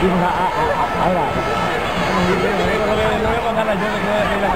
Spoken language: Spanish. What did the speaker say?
Vimos a, a. No voy a contar la yo que la.